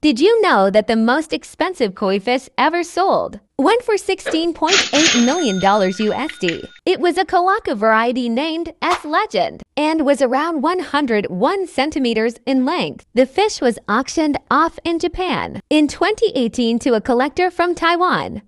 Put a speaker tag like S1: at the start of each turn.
S1: Did you know that the most expensive koi fish ever sold went for $16.8 million USD? It was a Kohaku variety named S Legend and was around 101 centimeters in length. The fish was auctioned off in Japan in 2018 to a collector from Taiwan.